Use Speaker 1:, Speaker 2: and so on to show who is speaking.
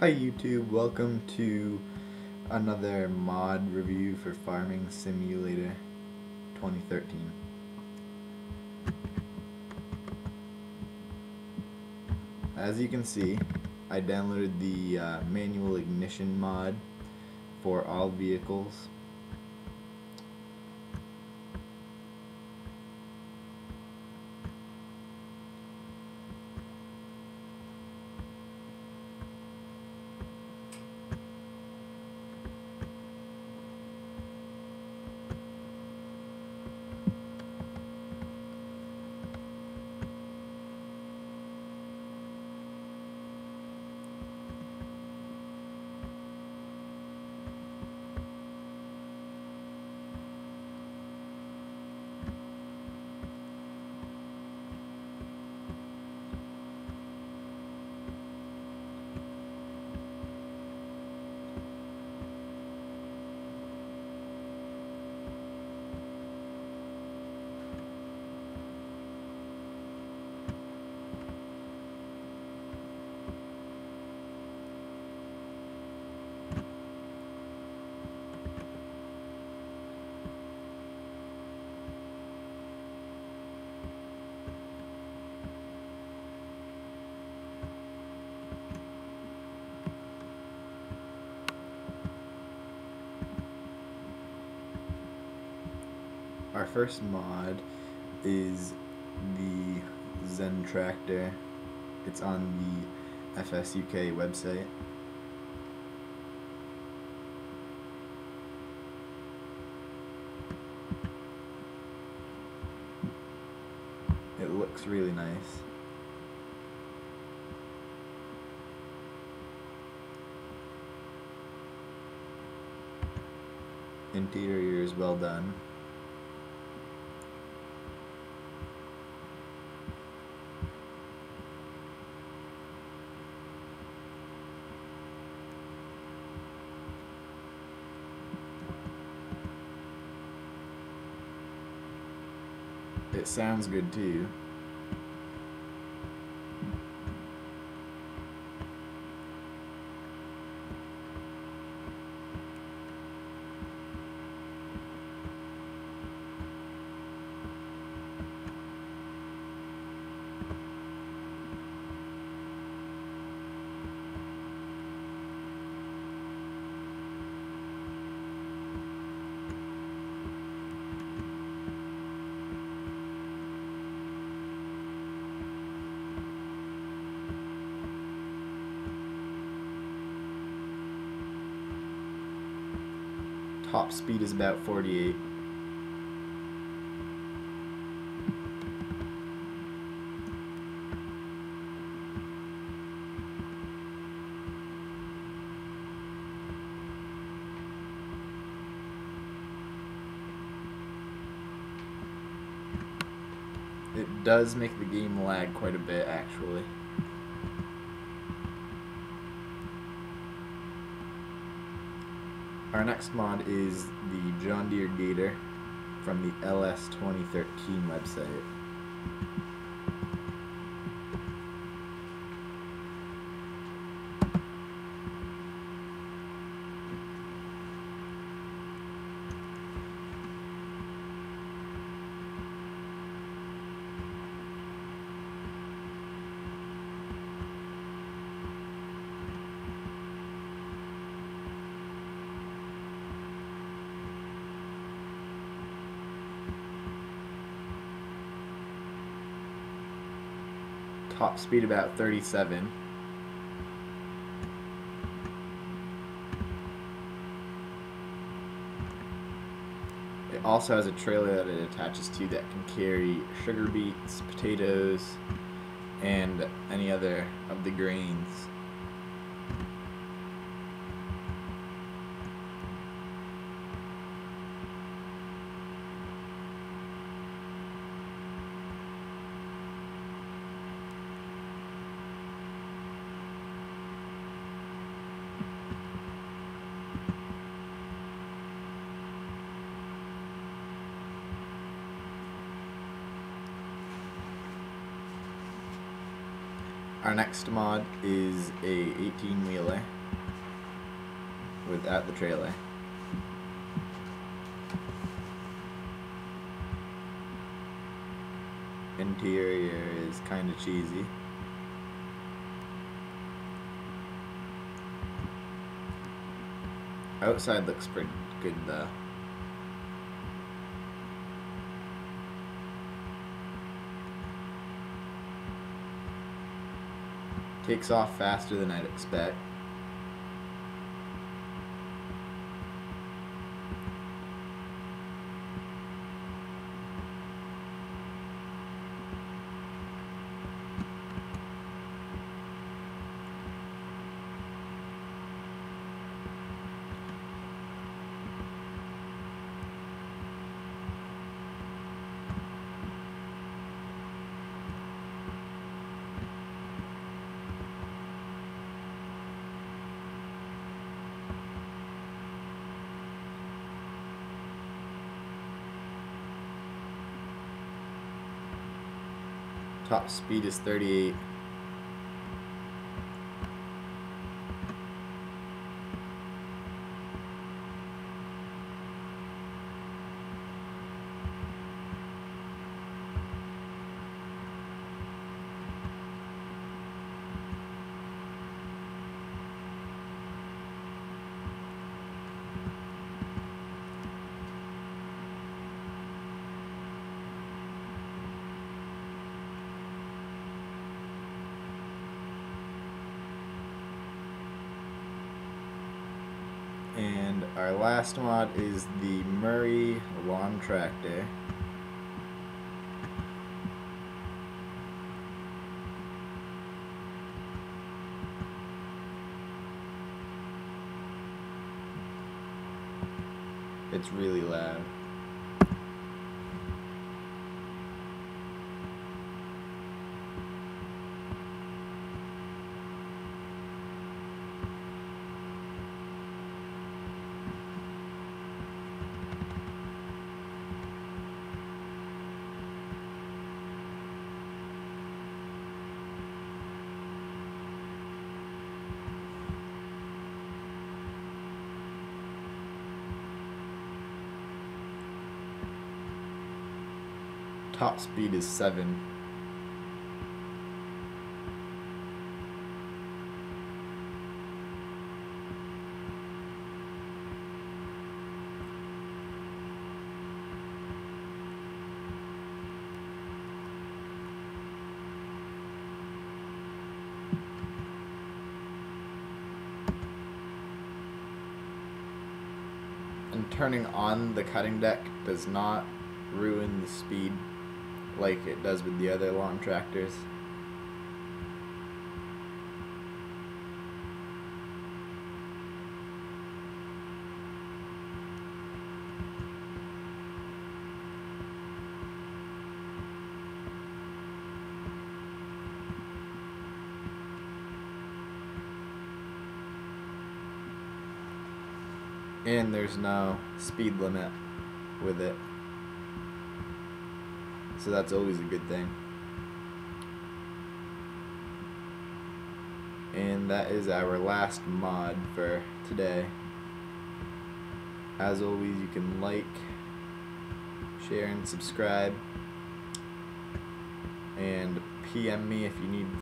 Speaker 1: Hi YouTube, welcome to another mod review for Farming Simulator 2013. As you can see, I downloaded the uh, manual ignition mod for all vehicles. First mod is the Zen Tractor. It's on the FSUK website. It looks really nice. Interior is well done. It sounds good too. Top speed is about 48. It does make the game lag quite a bit actually. Our next mod is the John Deere Gator from the LS 2013 website. Top speed about 37. It also has a trailer that it attaches to that can carry sugar beets, potatoes, and any other of the grains. Our next mod is a 18 wheeler without the trailer. Interior is kind of cheesy. Outside looks pretty good though. Takes off faster than I'd expect. Top speed is 38. And our last mod is the Murray Lawn Tractor. It's really loud. Top speed is 7. And turning on the cutting deck does not ruin the speed like it does with the other lawn tractors. And there's no speed limit with it. So that's always a good thing. And that is our last mod for today. As always, you can like, share, and subscribe. And PM me if you need